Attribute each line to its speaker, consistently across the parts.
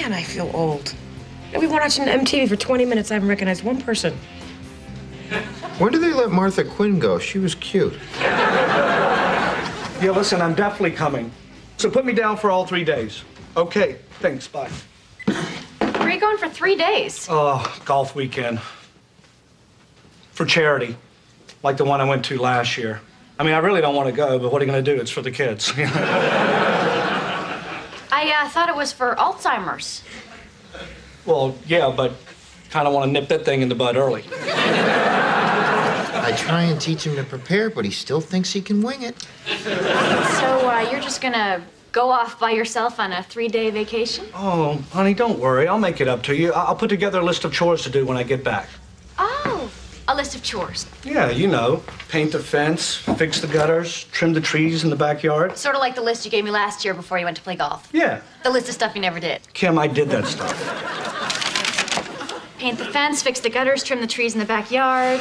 Speaker 1: Man, I feel old. We've been watching MTV for 20 minutes. I haven't recognized one person.
Speaker 2: When did they let Martha Quinn go? She was cute.
Speaker 3: Yeah, listen, I'm definitely coming. So put me down for all three days. Okay, thanks, bye.
Speaker 4: Where are you going for three days?
Speaker 3: Oh, golf weekend. For charity, like the one I went to last year. I mean, I really don't want to go, but what are you going to do? It's for the kids.
Speaker 4: I uh, thought it was for Alzheimer's.
Speaker 3: well, yeah, but kind of want to nip that thing in the bud early.
Speaker 2: I try and teach him to prepare, but he still thinks he can wing it.
Speaker 4: So uh, you're just gonna go off by yourself on a three-day vacation?
Speaker 3: Oh, honey, don't worry. I'll make it up to you. I- I'll put together a list of chores to do when I get back.
Speaker 4: A list of chores.
Speaker 3: Yeah, you know, paint the fence, fix the gutters, trim the trees in the backyard.
Speaker 4: Sort of like the list you gave me last year before you went to play golf.
Speaker 3: Yeah,
Speaker 4: The list of stuff you never did.
Speaker 3: Kim, I did that stuff.
Speaker 4: Paint the fence, fix the gutters, trim the trees in the backyard.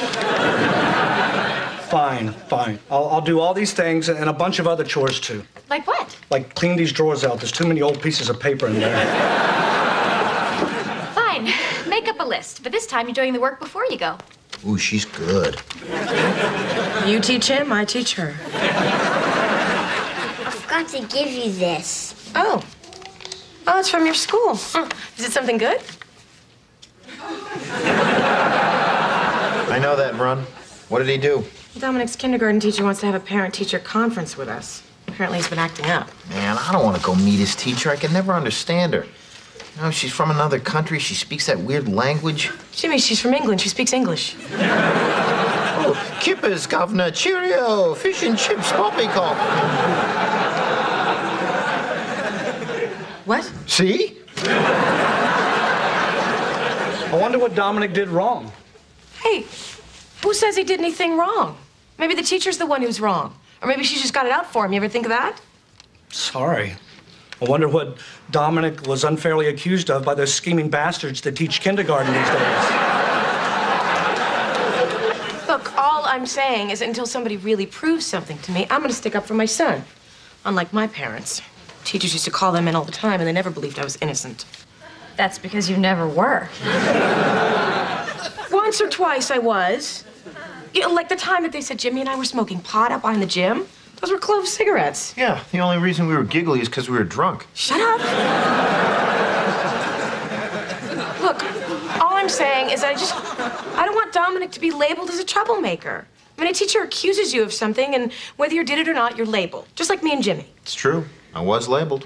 Speaker 3: Fine, fine. I'll, I'll do all these things and a bunch of other chores too.
Speaker 4: Like what?
Speaker 3: Like clean these drawers out. There's too many old pieces of paper in there.
Speaker 4: Fine. Make up a list, but this time you're doing the work before you go.
Speaker 2: Ooh, she's good.
Speaker 1: You teach him, I teach her.
Speaker 5: I forgot to give you this.
Speaker 1: Oh. Oh, it's from your school. Huh. Is it something good?
Speaker 2: I know that run. What did he do?
Speaker 1: Dominic's kindergarten teacher wants to have a parent-teacher conference with us. Apparently he's been acting up.
Speaker 2: Man, I don't want to go meet his teacher. I can never understand her. You know, she's from another country. She speaks that weird language.
Speaker 1: Jimmy, she's from England. She speaks English.
Speaker 2: Oh, kippers, governor, cheerio, fish and chips, poppycock.
Speaker 1: What?
Speaker 2: See?
Speaker 3: I wonder what Dominic did wrong.
Speaker 1: Hey, who says he did anything wrong? Maybe the teacher's the one who's wrong. Or maybe she just got it out for him. You ever think of that?
Speaker 3: Sorry. I wonder what Dominic was unfairly accused of by those scheming bastards that teach kindergarten these days.
Speaker 1: Look, all I'm saying is until somebody really proves something to me, I'm going to stick up for my son. Unlike my parents. Teachers used to call them in all the time, and they never believed I was innocent.
Speaker 4: That's because you never were.
Speaker 1: Once or twice I was. You know, like the time that they said Jimmy and I were smoking pot up behind the gym. Those were clove cigarettes.
Speaker 2: Yeah, the only reason we were giggly is because we were drunk.
Speaker 1: Shut up. Look, all I'm saying is I just I don't want Dominic to be labeled as a troublemaker. I mean, a teacher accuses you of something, and whether you did it or not, you're labeled. Just like me and Jimmy.
Speaker 2: It's true. I was labeled.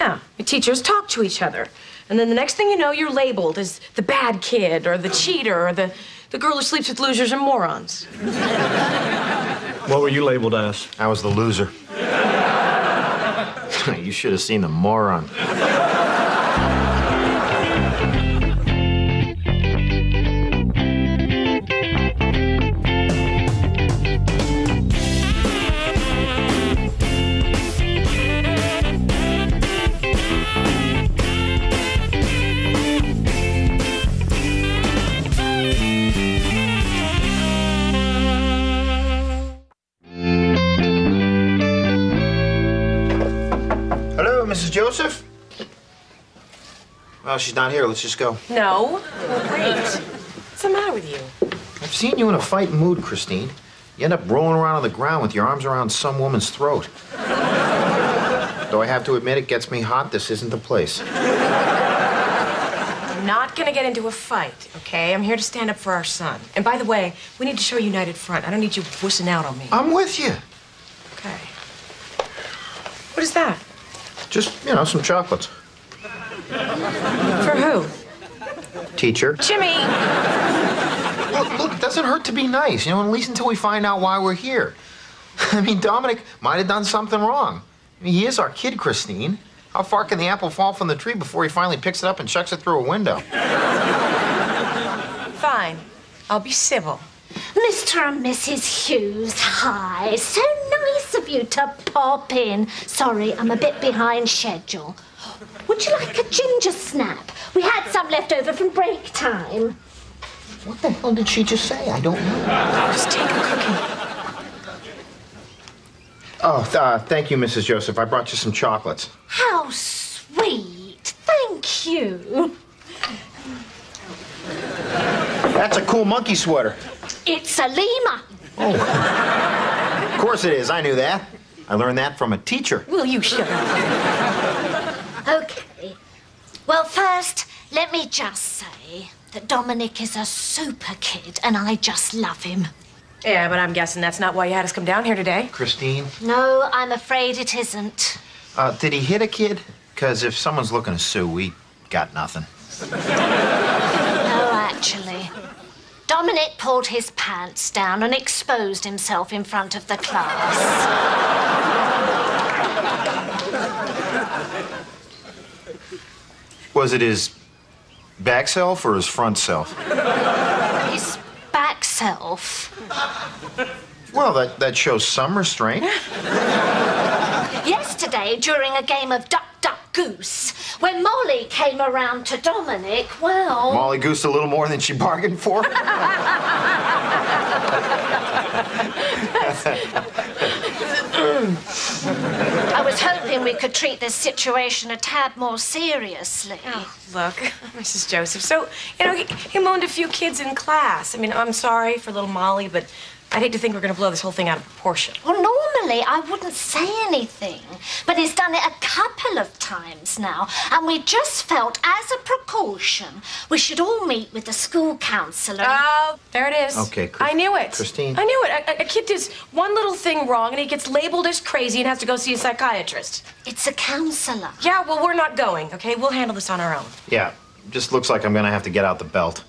Speaker 1: Yeah, the teachers talk to each other. And then the next thing you know, you're labeled as the bad kid, or the cheater, or the, the girl who sleeps with losers and morons.
Speaker 3: What were you labeled as?
Speaker 2: I was the loser. you should have seen the moron. Well, she's not here. Let's just go.
Speaker 1: No. Well, wait. What's the matter with you?
Speaker 2: I've seen you in a fighting mood, Christine. You end up rolling around on the ground with your arms around some woman's throat. Though I have to admit, it gets me hot. This isn't the place.
Speaker 1: I'm not gonna get into a fight, okay? I'm here to stand up for our son. And by the way, we need to show a united front. I don't need you wussing out on me.
Speaker 2: I'm with you.
Speaker 1: Okay. What is that?
Speaker 2: Just, you know, some chocolates.
Speaker 1: For who?
Speaker 2: Teacher.
Speaker 1: Jimmy!
Speaker 2: Look, look, it doesn't hurt to be nice, you know, at least until we find out why we're here. I mean, Dominic might have done something wrong. I mean, he is our kid, Christine. How far can the apple fall from the tree before he finally picks it up and chucks it through a window?
Speaker 1: Fine. I'll be civil.
Speaker 5: Mr. and Mrs. Hughes, hi. So nice of you to pop in. Sorry, I'm a bit behind schedule. Would you like a ginger snap? We had some left over from break time.
Speaker 2: What the hell did she just say? I don't know.
Speaker 1: Just take a cookie.
Speaker 2: Oh, uh, thank you, Mrs. Joseph. I brought you some chocolates.
Speaker 5: How sweet. Thank Thank you.
Speaker 2: That's a cool monkey sweater.
Speaker 5: It's a lemur. Oh.
Speaker 2: of course it is. I knew that. I learned that from a teacher.
Speaker 1: Will you shut up?
Speaker 5: Okay. Well, first, let me just say that Dominic is a super kid and I just love him.
Speaker 1: Yeah, but I'm guessing that's not why you had us come down here today.
Speaker 2: Christine,
Speaker 5: No, I'm afraid it isn't.
Speaker 2: uh, did he hit a kid? Because if someone's looking to sue, we got nothing.
Speaker 5: No, actually. Dominic pulled his pants down and exposed himself in front of the class.
Speaker 2: Was it his back self or his front self?
Speaker 5: His back self.
Speaker 2: Well, that, that shows some restraint.
Speaker 5: Yesterday, during a game of Duck Duck Goose, when Molly came around to Dominic, well.
Speaker 2: Molly goose a little more than she bargained for.
Speaker 5: I was hoping we could treat this situation a tad more seriously.
Speaker 1: Oh, look, Mrs. Joseph. So, you know, he, he moaned a few kids in class. I mean, I'm sorry for little Molly, but I'd hate to think we're going to blow this whole thing out of proportion.
Speaker 5: Well, normally I wouldn't say anything, but he's done it a couple of times now, and we just felt, as a precaution, we should all meet with the school counselor.
Speaker 1: Oh, there it is.
Speaker 2: Okay, Chris-
Speaker 1: I knew it.
Speaker 2: Christine.
Speaker 1: I knew it. A, a- a kid does one little thing wrong and he gets labeled as crazy and has to go see a psychiatrist.
Speaker 5: it's a counselor.
Speaker 1: Yeah, well, we're not going, okay? We'll handle this on our own.
Speaker 2: Yeah, just looks like I'm gonna have to get out the belt.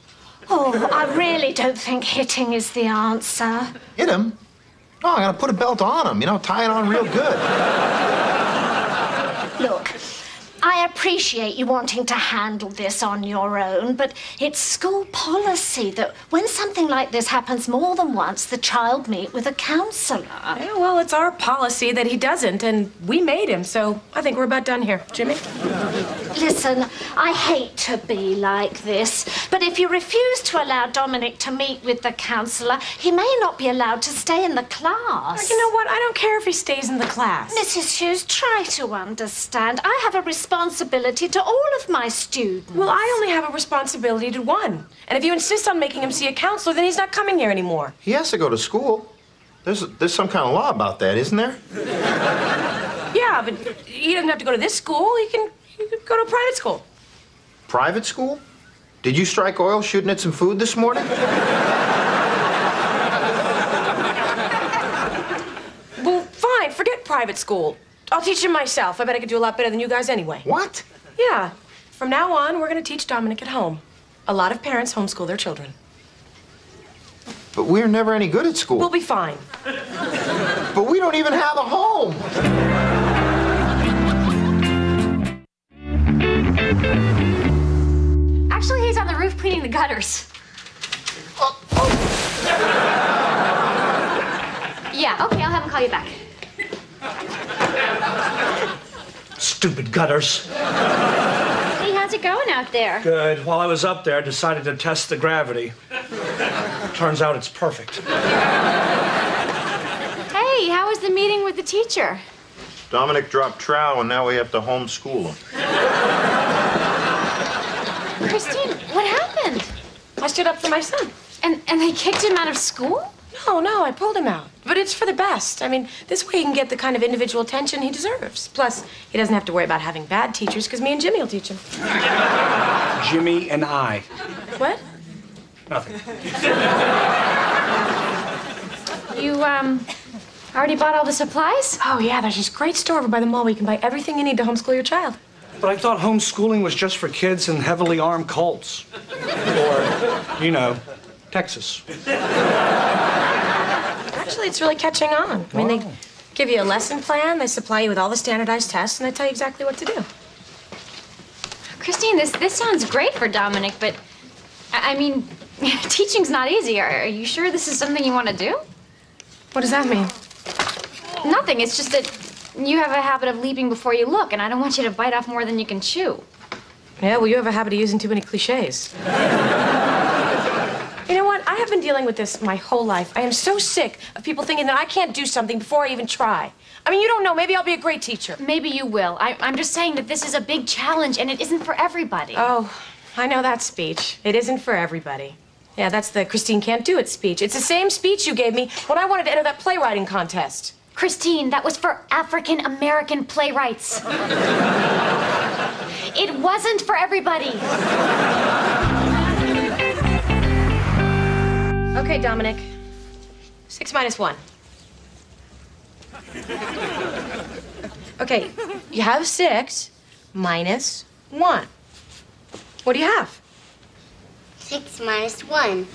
Speaker 5: Oh, I really don't think hitting is the answer.
Speaker 2: Hit him? No, I gotta put a belt on him, you know, tie it on real good.
Speaker 5: Look, I appreciate you wanting to handle this on your own, but it's school policy that when something like this happens more than once, the child meet with a counselor.
Speaker 1: Yeah, well, it's our policy that he doesn't, and we made him, so I think we're about done here. Jimmy?
Speaker 5: Listen, I hate to be like this, but if you refuse to allow Dominic to meet with the counselor, he may not be allowed to stay in the class.
Speaker 1: You know what? I don't care if he stays in the class.
Speaker 5: Mrs. Hughes, try to understand. I have a responsibility to all of my students.
Speaker 1: Well, I only have a responsibility to one. And if you insist on making him see a counselor, then he's not coming here anymore.
Speaker 2: He has to go to school. There's, there's some kind of law about that, isn't there?
Speaker 1: Yeah, but he doesn't have to go to this school. He can, he can go to a private school.
Speaker 2: Private school? Did you strike oil shooting at some food this morning?
Speaker 1: Well, fine. Forget private school. I'll teach him myself. I bet I could do a lot better than you guys anyway.
Speaker 2: What?
Speaker 1: Yeah. From now on, we're going to teach Dominic at home. A lot of parents homeschool their children.
Speaker 2: But we're never any good at school.
Speaker 1: We'll be fine.
Speaker 2: but we don't even have a home.
Speaker 4: Actually, he's on the roof cleaning the gutters. Oh, oh. Yeah, okay, I'll have him call you back.
Speaker 3: Stupid gutters.
Speaker 4: Hey, how's it going out there?
Speaker 3: Good. While I was up there, I decided to test the gravity. Turns out it's perfect.
Speaker 4: Hey, how was the meeting with the teacher?
Speaker 2: Dominic dropped trow, and now we have to homeschool him.
Speaker 4: Christine, what happened?
Speaker 1: I stood up for my son.
Speaker 4: And and they kicked him out of school?
Speaker 1: No, no, I pulled him out. But it's for the best. I mean, this way he can get the kind of individual attention he deserves. Plus, he doesn't have to worry about having bad teachers because me and Jimmy will teach him.
Speaker 3: Jimmy and I.
Speaker 1: What?
Speaker 3: Nothing.
Speaker 4: You um already bought all the supplies?
Speaker 1: Oh, yeah, there's this great store over by the mall where you can buy everything you need to homeschool your child.
Speaker 3: But I thought homeschooling was just for kids in heavily armed cults. Or, you know, Texas.
Speaker 1: Actually, it's really catching on. I mean, they give you a lesson plan, they supply you with all the standardized tests, and they tell you exactly what to do.
Speaker 4: Christine, this this sounds great for Dominic, but I, I mean, teaching's not easy. Are, are you sure this is something you want to do?
Speaker 1: What does that mean?
Speaker 4: Nothing. It's just that you have a habit of leaping before you look, and I don't want you to bite off more than you can chew.
Speaker 1: Yeah, well, you have a habit of using too many cliches. you know what? I have been dealing with this my whole life. I am so sick of people thinking that I can't do something before I even try. I mean, you don't know. Maybe I'll be a great teacher.
Speaker 5: Maybe you will. I, I'm just saying that this is a big challenge and it isn't for everybody.
Speaker 1: Oh, I know that speech. It isn't for everybody. Yeah, that's the Christine Can't Do It speech. It's the same speech you gave me when I wanted to enter that playwriting contest.
Speaker 5: Christine, that was for African American playwrights. it wasn't for everybody.
Speaker 1: Okay, Dominic. Six minus one. Okay, you have six minus one. What do you have?
Speaker 6: Six minus one.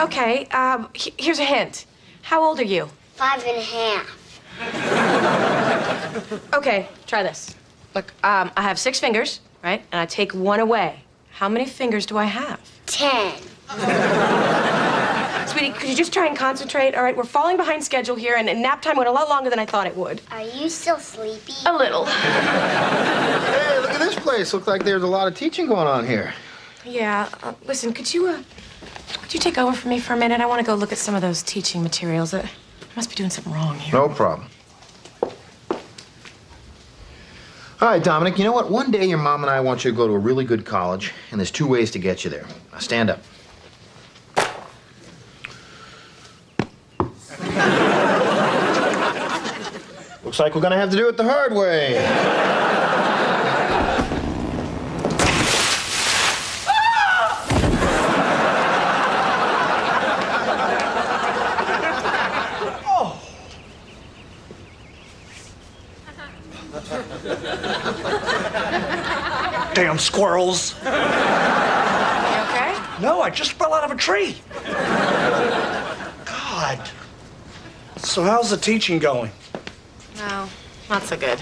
Speaker 1: Okay, um, he- here's a hint. How old are you?
Speaker 6: Five and a half.
Speaker 1: Okay, try this. Look, um, I have six fingers, right? And I take one away. How many fingers do I have?
Speaker 6: Ten.
Speaker 1: Sweetie, could you just try and concentrate? All right, we're falling behind schedule here, and, and nap time went a lot longer than I thought it would.
Speaker 6: Are you still sleepy?
Speaker 1: A little.
Speaker 2: Hey, look at this place. Looks like there's a lot of teaching going on here.
Speaker 1: Yeah. Uh, listen, could you uh, could you take over for me for a minute? I want to go look at some of those teaching materials. Uh, I must be doing something wrong here.
Speaker 2: No problem. All right, Dominic, you know what? One day your mom and I want you to go to a really good college, and there's two ways to get you there. Now stand up. Looks like we're gonna have to do it the hard way.
Speaker 3: Damn squirrels.
Speaker 1: You okay?
Speaker 3: No, I just fell out of a tree. God. So how's the teaching going?
Speaker 1: No, not so good.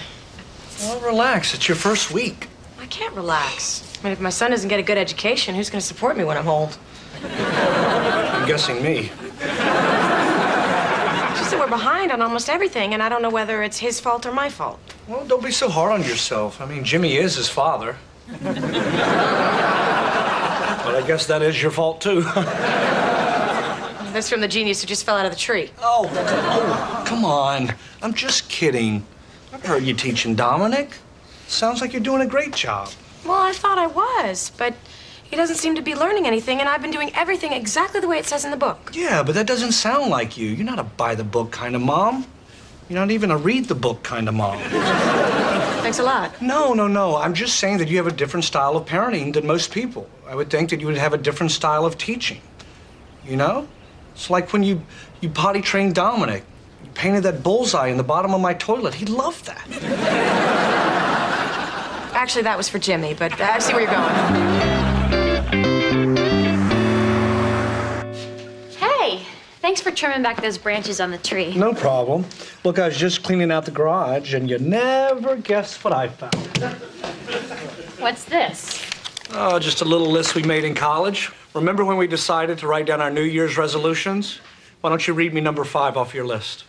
Speaker 3: Well, relax. It's your first week.
Speaker 1: I can't relax. I mean, if my son doesn't get a good education, who's going to support me when I'm old?
Speaker 3: I'm guessing me.
Speaker 1: It's just that we're behind on almost everything, and I don't know whether it's his fault or my fault.
Speaker 3: Well, don't be so hard on yourself. I mean, Jimmy is his father. but I guess that is your fault, too.
Speaker 1: That's from the genius who just fell out of the tree.
Speaker 3: oh, oh, come on. I'm just kidding. I've heard you teaching Dominic. Sounds like you're doing a great job.
Speaker 1: Well, I thought I was, but he doesn't seem to be learning anything, and I've been doing everything exactly the way it says in the book.
Speaker 3: Yeah, but that doesn't sound like you. You're not a buy the book kind of mom. You're not even a read the book kind of mom.
Speaker 1: Thanks a lot.
Speaker 3: No, no, no. I'm just saying that you have a different style of parenting than most people. I would think that you would have a different style of teaching. You know? It's like when you, you potty trained Dominic. You painted that bullseye in the bottom of my toilet. He loved that.
Speaker 1: Actually, that was for Jimmy, but I see where you're going.
Speaker 5: Thanks for trimming back those branches on the tree.
Speaker 3: No problem. Look, I was just cleaning out the garage, and you never guess what I found.
Speaker 5: What's this?
Speaker 3: Oh, just a little list we made in college. Remember when we decided to write down our New Year's resolutions? Why don't you read me number five off your list?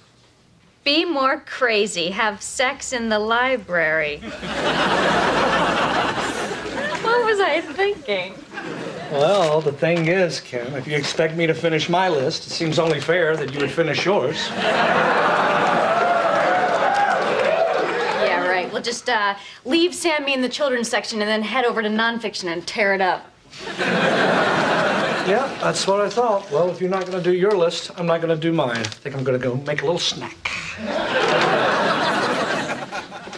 Speaker 5: Be more crazy. Have sex in the library. what was I thinking?
Speaker 3: Well, the thing is, Kim, if you expect me to finish my list, it seems only fair that you would finish yours.
Speaker 5: Yeah, right. We'll just uh, leave Sammy in the children's section and then head over to nonfiction and tear it up.
Speaker 3: Yeah, that's what I thought. Well, if you're not going to do your list, I'm not going to do mine. I think I'm going to go make a little snack.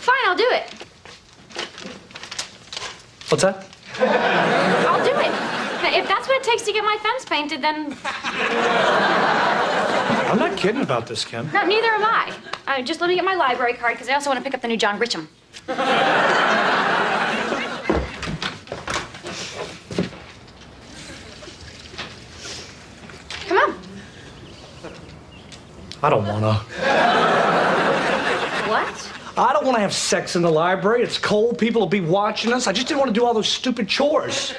Speaker 5: Fine, I'll do it.
Speaker 3: What's that?
Speaker 5: I'll do it. If that's what it takes to get my fence painted, then
Speaker 3: I'm not kidding about this, Kim.
Speaker 5: no, neither am I. Uh, just let me get my library card because I also want to pick up the new John Grisham. Come on.
Speaker 3: I don't want to.
Speaker 5: What?
Speaker 3: I don't want to have sex in the library. It's cold. People will be watching us. I just didn't want to do all those stupid chores.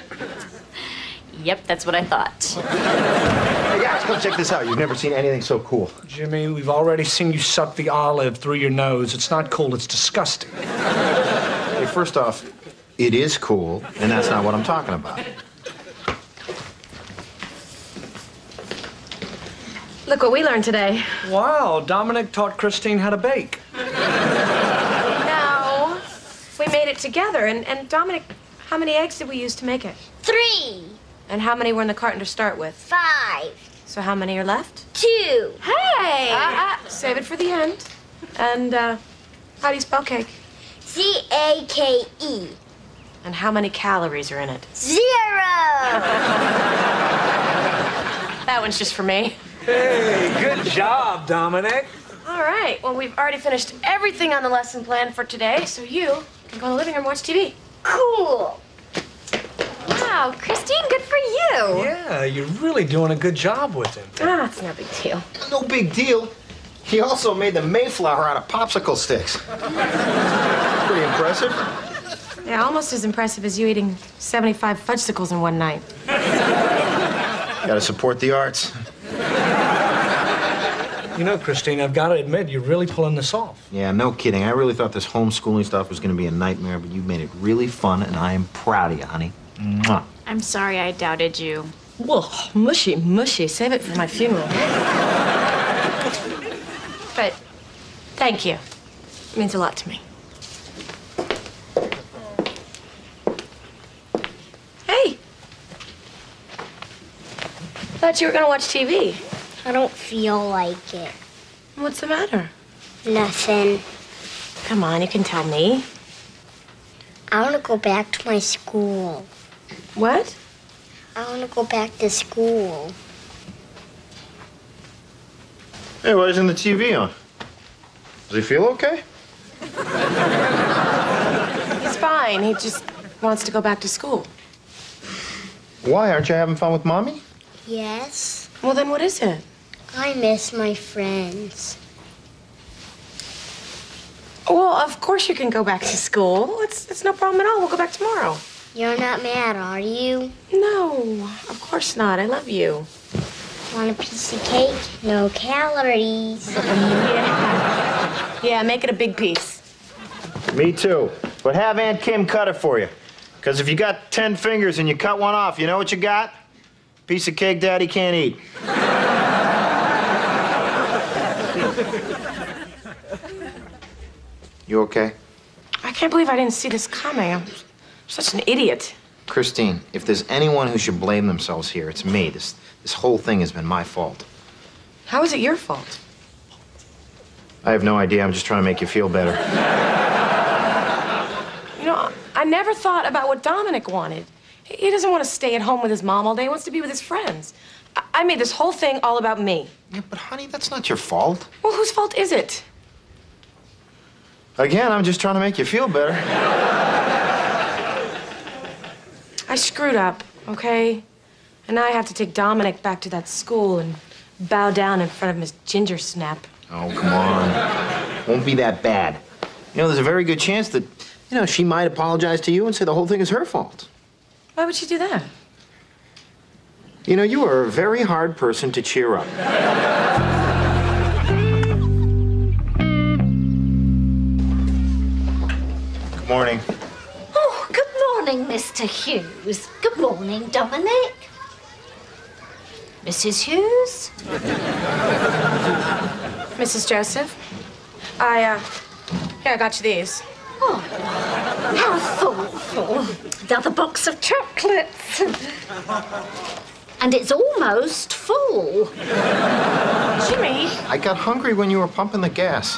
Speaker 5: Yep, that's what I thought.
Speaker 2: Hey guys, come check this out. You've never seen anything so cool.
Speaker 3: Jimmy, we've already seen you suck the olive through your nose. It's not cool, it's disgusting.
Speaker 2: Hey, first off, it is cool, and that's not what I'm talking about.
Speaker 1: Look what we learned today.
Speaker 3: Wow, Dominic taught Christine how to bake.
Speaker 1: No, we made it together, and, and Dominic, how many eggs did we use to make it?
Speaker 6: Three.
Speaker 1: And how many were in the carton to start with?
Speaker 6: five,
Speaker 1: So how many are left?
Speaker 6: two.
Speaker 1: Hey! Uh, uh, save it for the end. And, uh, how do you spell cake?
Speaker 6: C A K E.
Speaker 1: And how many calories are in it?
Speaker 6: Zero.
Speaker 1: That one's just for me.
Speaker 3: Hey, good job, Dominic.
Speaker 1: All right. Well, we've already finished everything on the lesson plan for today, so you can go in the living room and watch TV.
Speaker 6: cool.
Speaker 4: Wow, Christine, good for you.
Speaker 3: Yeah, you're really doing a good job with him.
Speaker 1: Ah, it's no big deal.
Speaker 2: No big deal. He also made the Mayflower out of popsicle sticks. Pretty impressive.
Speaker 1: Yeah, almost as impressive as you eating 75 fudgesicles in one night.
Speaker 2: Gotta support the arts.
Speaker 3: You know, Christine, I've got to admit, you're really pulling this off.
Speaker 2: Yeah, no kidding. I really thought this homeschooling stuff was gonna be a nightmare, but you made it really fun, and I am proud of you, honey. Mwah.
Speaker 4: I'm sorry I doubted you.
Speaker 1: Whoa, mushy, mushy. Save it for my funeral. but thank you. It means a lot to me. Hey. Thought you were gonna watch TV.
Speaker 6: I don't feel like it.
Speaker 1: What's the matter?
Speaker 6: Nothing.
Speaker 1: Come on, you can tell me.
Speaker 6: I want to go back to my school.
Speaker 1: What?
Speaker 6: I want to go back to school.
Speaker 2: Hey, why isn't the TV on? Does he feel okay?
Speaker 1: He's fine. He just wants to go back to school.
Speaker 2: Why? Aren't you having fun with mommy?
Speaker 6: Yes.
Speaker 1: Well, then what is it?
Speaker 6: I miss my friends.
Speaker 1: Well, of course you can go back to school. It's, it's no problem at all. We'll go back tomorrow.
Speaker 6: You're not mad, are you?
Speaker 1: No, of course not. I love you.
Speaker 6: Want a piece of cake? No calories.
Speaker 1: Yeah, make it a big piece.
Speaker 2: Me too. But have Aunt Kim cut it for you. Because if you got ten fingers and you cut one off, you know what you got? Piece of cake daddy can't eat. you okay?
Speaker 1: I can't believe I didn't see this coming. I'm such an idiot.
Speaker 2: Christine, if there's anyone who should blame themselves here, it's me. This, this whole thing has been my fault.
Speaker 1: How is it your fault?
Speaker 2: I have no idea. I'm just trying to make you feel better.
Speaker 1: You know, I never thought about what Dominic wanted. He doesn't want to stay at home with his mom all day. He wants to be with his friends. I, I made this whole thing all about me.
Speaker 2: Yeah, but honey, that's not your fault.
Speaker 1: Well, whose fault is it?
Speaker 2: Again, I'm just trying to make you feel better.
Speaker 1: I screwed up, okay? And now I have to take Dominic back to that school and bow down in front of Miss Ginger Snap.
Speaker 2: Oh, come on. Won't be that bad. You know, there's a very good chance that, you know, she might apologize to you and say the whole thing is her fault.
Speaker 1: Why would she do that?
Speaker 2: You know, you are a very hard person to cheer up. Good morning.
Speaker 5: Good morning, Mr. Hughes. Good morning, Dominic. Mrs. Hughes?
Speaker 1: Mrs. Joseph? I, uh, here, I got you these.
Speaker 5: Oh, how thoughtful. Another box of chocolates. And it's almost full.
Speaker 1: Jimmy!
Speaker 2: I got hungry when you were pumping the gas.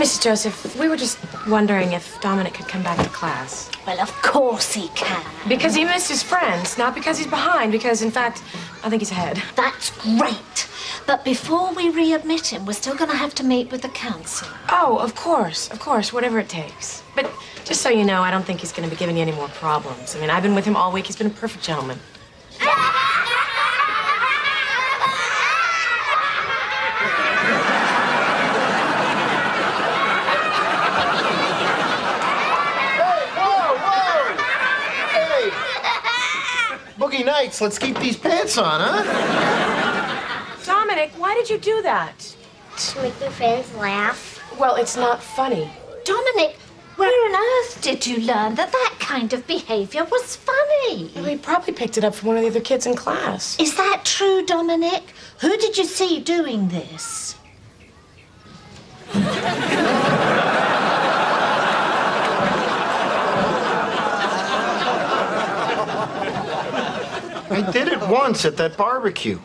Speaker 1: Mrs. Joseph, we were just wondering if Dominic could come back to class.
Speaker 5: Well, of course he can.
Speaker 1: Because he missed his friends, not because he's behind, because, in fact, I think he's ahead.
Speaker 5: That's great. But before we readmit him, we're still going to have to meet with the council.
Speaker 1: Oh, of course, of course, whatever it takes. But just so you know, I don't think he's going to be giving you any more problems. I mean, I've been with him all week. He's been a perfect gentleman.
Speaker 2: Boogie let's keep these pants on, huh?
Speaker 1: Dominic, why did you do that?
Speaker 6: To make my friends laugh.
Speaker 1: Well, it's not funny.
Speaker 5: Dominic, Where on earth did you learn that that kind of behavior was funny?
Speaker 1: Well, he probably picked it up from one of the other kids in class.
Speaker 5: Is that true, Dominic? Who did you see doing this?
Speaker 2: I did it once at that barbecue.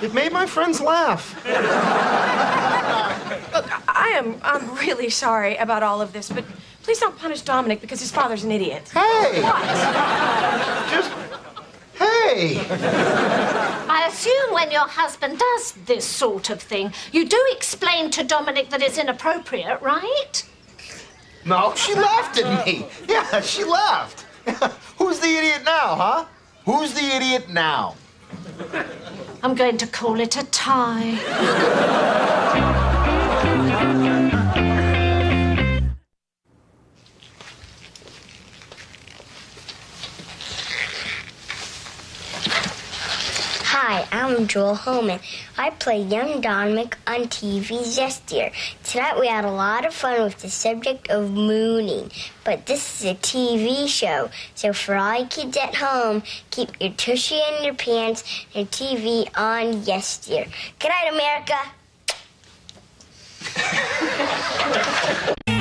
Speaker 2: It made my friends laugh.
Speaker 1: I am I'm really sorry about all of this, but please don't punish Dominic because his father's an idiot.
Speaker 2: Hey!
Speaker 1: What?
Speaker 2: Just. Hey!
Speaker 5: I assume when your husband does this sort of thing, you do explain to Dominic that it's inappropriate, right?
Speaker 2: No, she laughed at me. Yeah, she laughed. Who's the idiot now, huh? Who's the idiot now?
Speaker 5: I'm going to call it a tie.
Speaker 6: Joel Homan. I play young Dominic on TV's Yes Dear. Tonight we had a lot of fun with the subject of mooning, but this is a TV show, so for all you kids at home, keep your tushy in your pants and your TV on Yes Dear. Good night, America.